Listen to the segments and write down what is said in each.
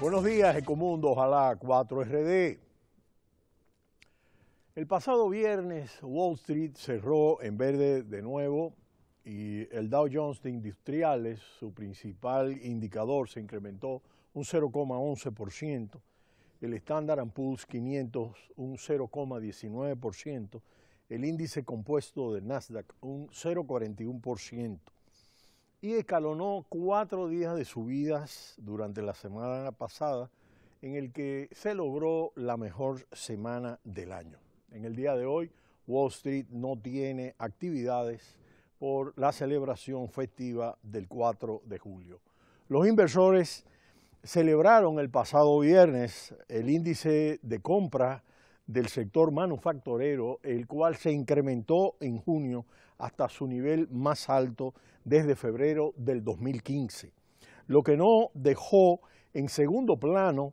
Buenos días, Ecomundo, ojalá 4RD. El pasado viernes Wall Street cerró en verde de nuevo y el Dow Jones de Industriales, su principal indicador, se incrementó un 0,11%, el Standard Poor's 500 un 0,19%, el índice compuesto de Nasdaq un 0,41% y escalonó cuatro días de subidas durante la semana pasada en el que se logró la mejor semana del año. En el día de hoy, Wall Street no tiene actividades por la celebración festiva del 4 de julio. Los inversores celebraron el pasado viernes el índice de compra del sector manufacturero, el cual se incrementó en junio hasta su nivel más alto desde febrero del 2015, lo que no dejó en segundo plano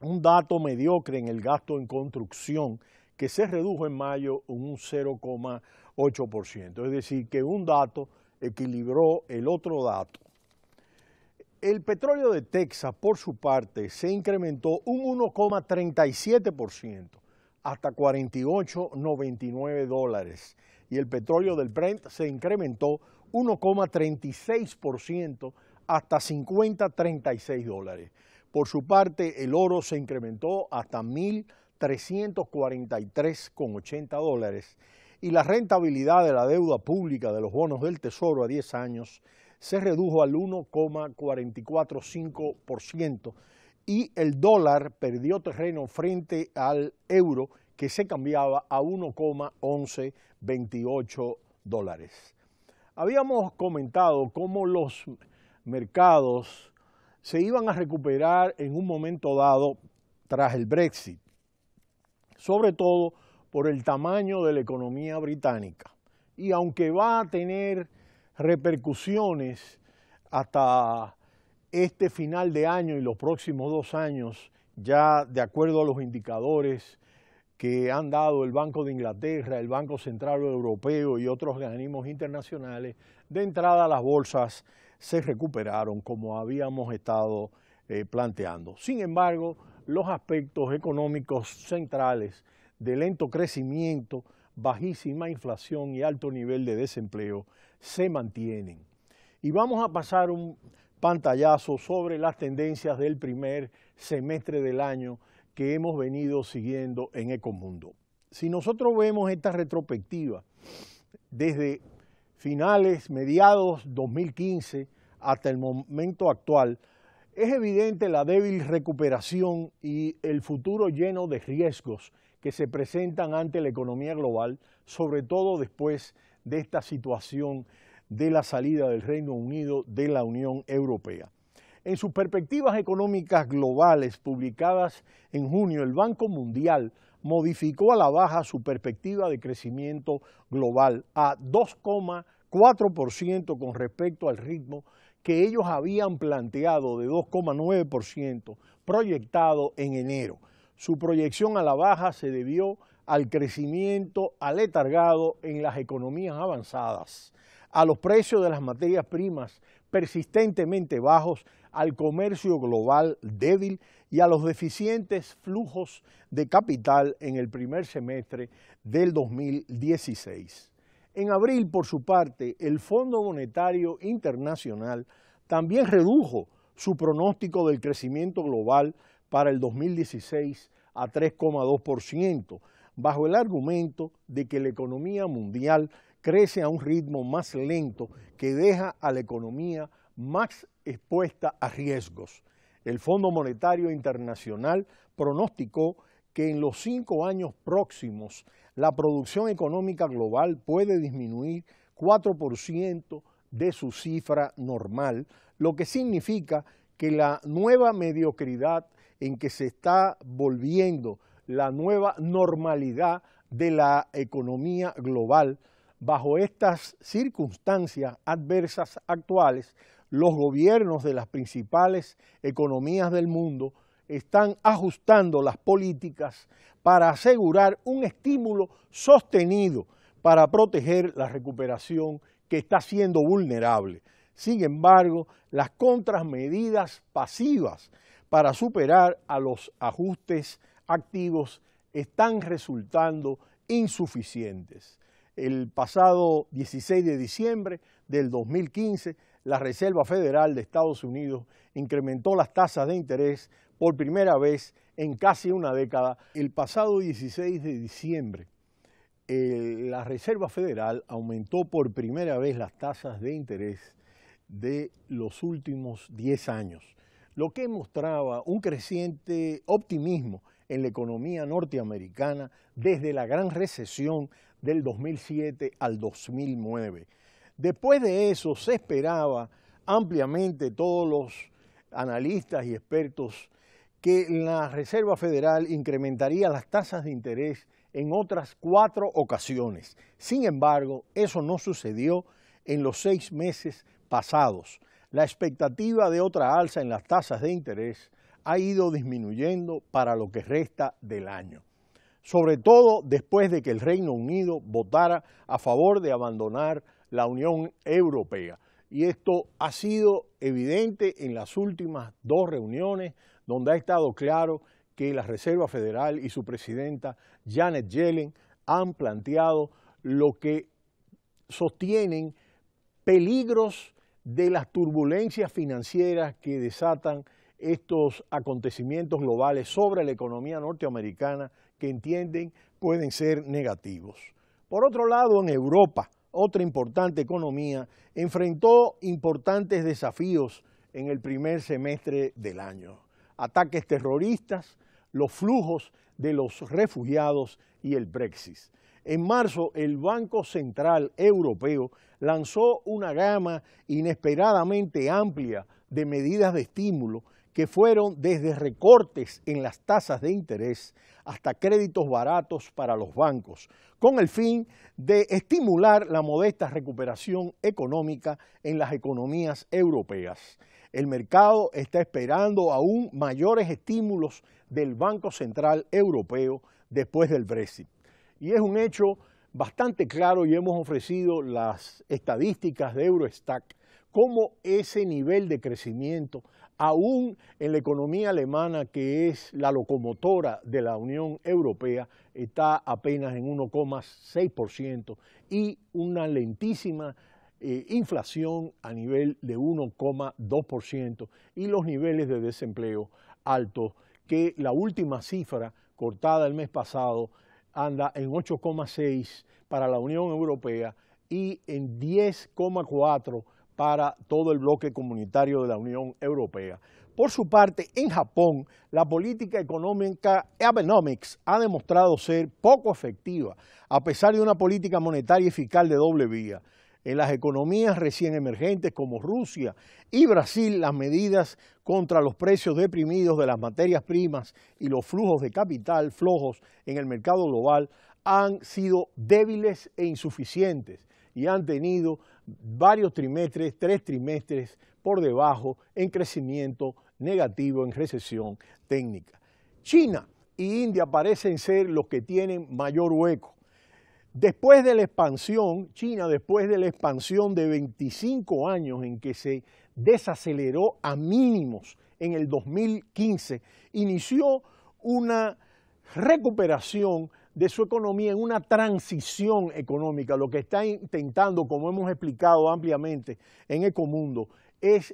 un dato mediocre en el gasto en construcción que se redujo en mayo un 0,8%, es decir, que un dato equilibró el otro dato. El petróleo de Texas, por su parte, se incrementó un 1,37% hasta 48,99 dólares y el petróleo del Brent se incrementó 1,36% hasta 50,36 dólares. Por su parte, el oro se incrementó hasta 1.343,80 dólares y la rentabilidad de la deuda pública de los bonos del Tesoro a 10 años se redujo al 1,445% y el dólar perdió terreno frente al euro que se cambiaba a 1,1128 dólares. Habíamos comentado cómo los mercados se iban a recuperar en un momento dado tras el Brexit, sobre todo por el tamaño de la economía británica. Y aunque va a tener repercusiones hasta este final de año y los próximos dos años, ya de acuerdo a los indicadores que han dado el Banco de Inglaterra, el Banco Central Europeo y otros organismos internacionales, de entrada las bolsas se recuperaron como habíamos estado eh, planteando. Sin embargo, los aspectos económicos centrales de lento crecimiento, bajísima inflación y alto nivel de desempleo se mantienen. Y vamos a pasar un pantallazo sobre las tendencias del primer semestre del año que hemos venido siguiendo en Ecomundo. Si nosotros vemos esta retrospectiva desde finales, mediados 2015 hasta el momento actual, es evidente la débil recuperación y el futuro lleno de riesgos que se presentan ante la economía global, sobre todo después de esta situación de la salida del Reino Unido de la Unión Europea. En sus perspectivas económicas globales publicadas en junio, el Banco Mundial modificó a la baja su perspectiva de crecimiento global a 2,4% con respecto al ritmo que ellos habían planteado de 2,9% proyectado en enero. Su proyección a la baja se debió al crecimiento aletargado en las economías avanzadas, a los precios de las materias primas persistentemente bajos al comercio global débil y a los deficientes flujos de capital en el primer semestre del 2016. En abril, por su parte, el Fondo Monetario Internacional también redujo su pronóstico del crecimiento global para el 2016 a 3,2%, bajo el argumento de que la economía mundial crece a un ritmo más lento que deja a la economía más expuesta a riesgos. El Fondo Monetario Internacional pronosticó que en los cinco años próximos la producción económica global puede disminuir 4% de su cifra normal, lo que significa que la nueva mediocridad en que se está volviendo la nueva normalidad de la economía global, bajo estas circunstancias adversas actuales, los gobiernos de las principales economías del mundo están ajustando las políticas para asegurar un estímulo sostenido para proteger la recuperación que está siendo vulnerable. Sin embargo, las contramedidas pasivas para superar a los ajustes activos están resultando insuficientes. El pasado 16 de diciembre del 2015, la Reserva Federal de Estados Unidos incrementó las tasas de interés por primera vez en casi una década. El pasado 16 de diciembre, la Reserva Federal aumentó por primera vez las tasas de interés de los últimos 10 años, lo que mostraba un creciente optimismo en la economía norteamericana desde la gran recesión del 2007 al 2009. Después de eso se esperaba ampliamente todos los analistas y expertos que la Reserva Federal incrementaría las tasas de interés en otras cuatro ocasiones. Sin embargo, eso no sucedió en los seis meses pasados. La expectativa de otra alza en las tasas de interés ha ido disminuyendo para lo que resta del año, sobre todo después de que el Reino Unido votara a favor de abandonar la Unión Europea. Y esto ha sido evidente en las últimas dos reuniones donde ha estado claro que la Reserva Federal y su presidenta Janet Yellen han planteado lo que sostienen peligros de las turbulencias financieras que desatan estos acontecimientos globales sobre la economía norteamericana que entienden pueden ser negativos. Por otro lado, en Europa, otra importante economía, enfrentó importantes desafíos en el primer semestre del año. Ataques terroristas, los flujos de los refugiados y el Brexit. En marzo, el Banco Central Europeo lanzó una gama inesperadamente amplia de medidas de estímulo que fueron desde recortes en las tasas de interés hasta créditos baratos para los bancos, con el fin de estimular la modesta recuperación económica en las economías europeas. El mercado está esperando aún mayores estímulos del Banco Central Europeo después del Brexit. Y es un hecho bastante claro y hemos ofrecido las estadísticas de Eurostat cómo ese nivel de crecimiento, aún en la economía alemana, que es la locomotora de la Unión Europea, está apenas en 1,6% y una lentísima eh, inflación a nivel de 1,2% y los niveles de desempleo altos, que la última cifra cortada el mes pasado anda en 8,6 para la Unión Europea y en 10,4 para todo el bloque comunitario de la Unión Europea. Por su parte, en Japón, la política económica Abenomics ha demostrado ser poco efectiva, a pesar de una política monetaria y fiscal de doble vía. En las economías recién emergentes como Rusia y Brasil, las medidas contra los precios deprimidos de las materias primas y los flujos de capital flojos en el mercado global han sido débiles e insuficientes y han tenido varios trimestres, tres trimestres por debajo en crecimiento negativo, en recesión técnica. China y India parecen ser los que tienen mayor hueco. Después de la expansión, China, después de la expansión de 25 años en que se desaceleró a mínimos en el 2015, inició una recuperación de su economía en una transición económica. Lo que está intentando, como hemos explicado ampliamente en Ecomundo, es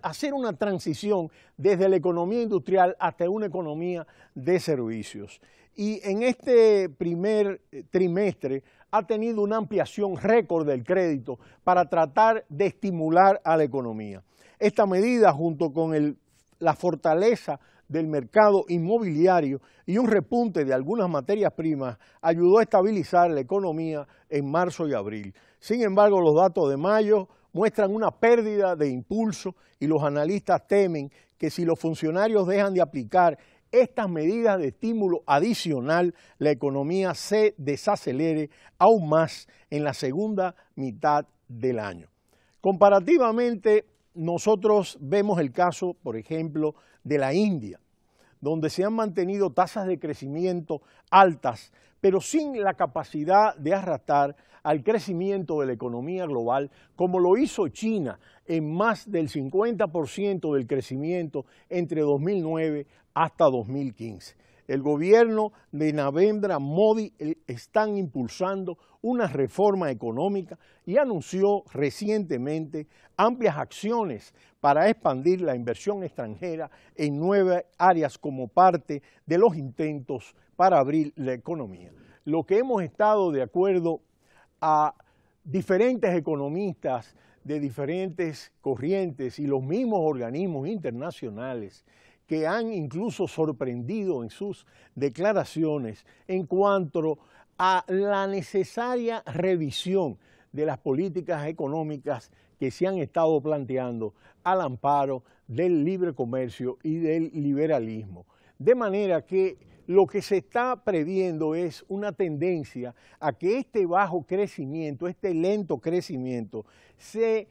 hacer una transición desde la economía industrial hasta una economía de servicios. Y en este primer eh, trimestre ha tenido una ampliación récord del crédito para tratar de estimular a la economía. Esta medida, junto con la fortaleza del mercado inmobiliario y un repunte de algunas materias primas ayudó a estabilizar la economía en marzo y abril. Sin embargo, los datos de mayo muestran una pérdida de impulso y los analistas temen que si los funcionarios dejan de aplicar estas medidas de estímulo adicional, la economía se desacelere aún más en la segunda mitad del año. Comparativamente, nosotros vemos el caso, por ejemplo, de la India, donde se han mantenido tasas de crecimiento altas, pero sin la capacidad de arrastrar al crecimiento de la economía global, como lo hizo China en más del 50% del crecimiento entre 2009 hasta 2015 el gobierno de Narendra Modi eh, están impulsando una reforma económica y anunció recientemente amplias acciones para expandir la inversión extranjera en nueve áreas como parte de los intentos para abrir la economía. Lo que hemos estado de acuerdo a diferentes economistas de diferentes corrientes y los mismos organismos internacionales que han incluso sorprendido en sus declaraciones en cuanto a la necesaria revisión de las políticas económicas que se han estado planteando al amparo del libre comercio y del liberalismo. De manera que lo que se está previendo es una tendencia a que este bajo crecimiento, este lento crecimiento, se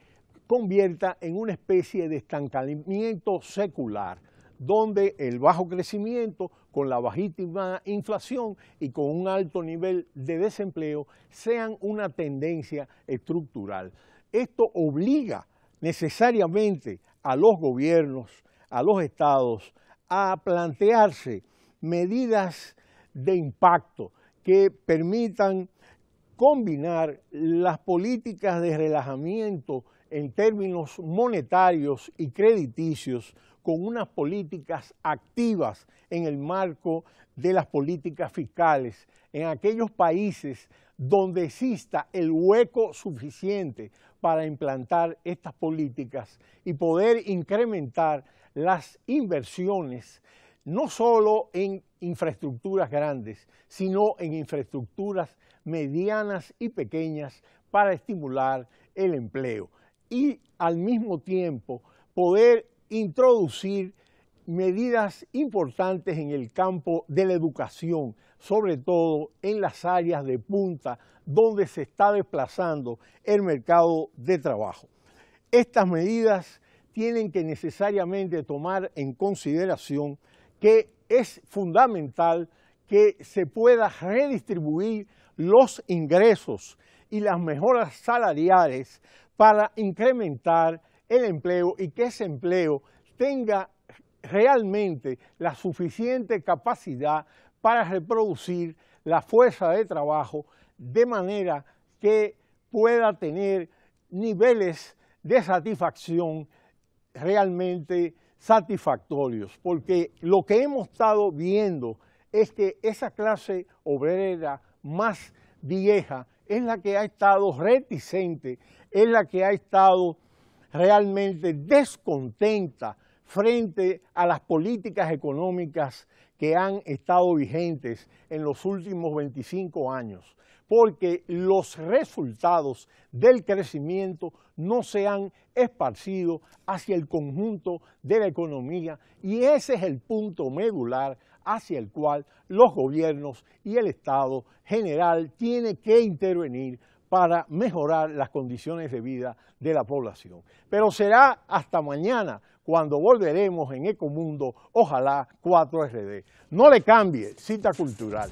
convierta en una especie de estancamiento secular donde el bajo crecimiento con la bajísima inflación y con un alto nivel de desempleo sean una tendencia estructural. Esto obliga necesariamente a los gobiernos, a los estados, a plantearse medidas de impacto que permitan combinar las políticas de relajamiento en términos monetarios y crediticios con unas políticas activas en el marco de las políticas fiscales en aquellos países donde exista el hueco suficiente para implantar estas políticas y poder incrementar las inversiones no solo en infraestructuras grandes, sino en infraestructuras medianas y pequeñas para estimular el empleo y al mismo tiempo poder introducir medidas importantes en el campo de la educación, sobre todo en las áreas de punta donde se está desplazando el mercado de trabajo. Estas medidas tienen que necesariamente tomar en consideración que es fundamental que se pueda redistribuir los ingresos y las mejoras salariales para incrementar el empleo y que ese empleo tenga realmente la suficiente capacidad para reproducir la fuerza de trabajo de manera que pueda tener niveles de satisfacción realmente satisfactorios, porque lo que hemos estado viendo es que esa clase obrera más vieja es la que ha estado reticente, es la que ha estado realmente descontenta frente a las políticas económicas que han estado vigentes en los últimos 25 años, porque los resultados del crecimiento no se han esparcido hacia el conjunto de la economía y ese es el punto medular hacia el cual los gobiernos y el Estado general tienen que intervenir para mejorar las condiciones de vida de la población. Pero será hasta mañana cuando volveremos en Ecomundo, ojalá 4RD. No le cambie, cita cultural.